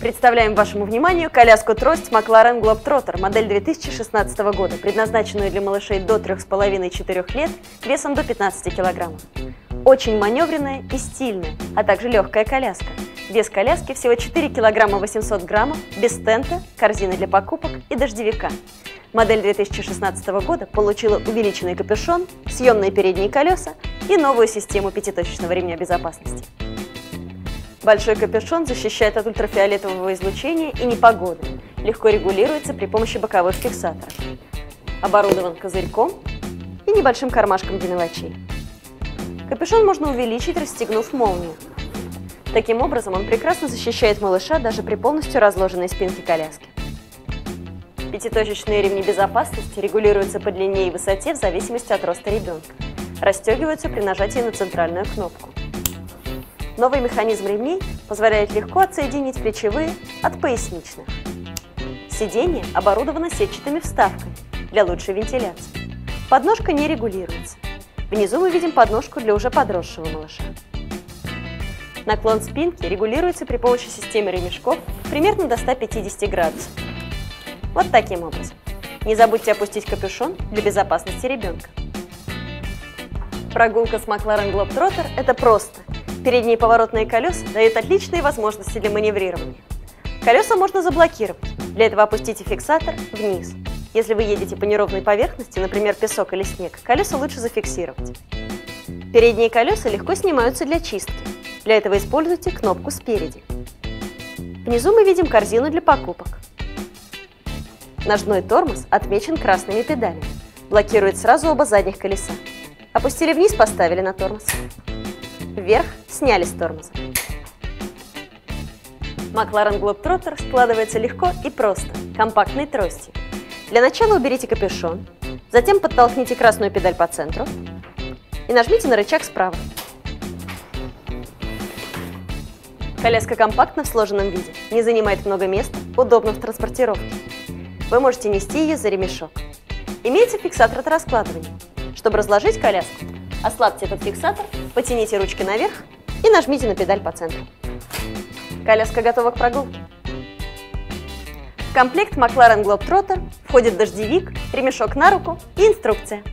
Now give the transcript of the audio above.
Представляем вашему вниманию коляску-трость McLaren Globetrotter, модель 2016 года, предназначенную для малышей до 3,5-4 лет, весом до 15 килограммов. Очень маневренная и стильная, а также легкая коляска. Вес коляски всего 4 килограмма 800 граммов, без тента, корзины для покупок и дождевика. Модель 2016 года получила увеличенный капюшон, съемные передние колеса и новую систему пятиточечного ремня безопасности. Большой капюшон защищает от ультрафиолетового излучения и непогоды, легко регулируется при помощи боковых фиксаторов. Оборудован козырьком и небольшим кармашком для мелочей. Капюшон можно увеличить, расстегнув молнию. Таким образом, он прекрасно защищает малыша даже при полностью разложенной спинке коляски. Пятиточечные ремни безопасности регулируются по длине и высоте в зависимости от роста ребенка. Расстегиваются при нажатии на центральную кнопку. Новый механизм ремней позволяет легко отсоединить плечевые от поясничных. Сиденье оборудовано сетчатыми вставками для лучшей вентиляции. Подножка не регулируется. Внизу мы видим подножку для уже подросшего малыша. Наклон спинки регулируется при помощи системы ремешков примерно до 150 градусов. Вот таким образом. Не забудьте опустить капюшон для безопасности ребенка. Прогулка с McLaren Globetrotter – это просто – Передние поворотные колеса дают отличные возможности для маневрирования. Колеса можно заблокировать. Для этого опустите фиксатор вниз. Если вы едете по неровной поверхности, например, песок или снег, колеса лучше зафиксировать. Передние колеса легко снимаются для чистки. Для этого используйте кнопку спереди. Внизу мы видим корзину для покупок. Ножной тормоз отмечен красными педалями. Блокирует сразу оба задних колеса. Опустили вниз, поставили на тормоз. Вверх сняли с тормоза. Макларен Globetrotter складывается легко и просто, компактной тростью. Для начала уберите капюшон, затем подтолкните красную педаль по центру и нажмите на рычаг справа. Коляска компактна в сложенном виде, не занимает много места, удобна в транспортировке. Вы можете нести ее за ремешок. Имеется фиксатор от раскладывания. Чтобы разложить коляску, Ослабьте этот фиксатор, потяните ручки наверх и нажмите на педаль по центру. Коляска готова к прогулке. В комплект McLaren Globetrotter входит дождевик, ремешок на руку и инструкция.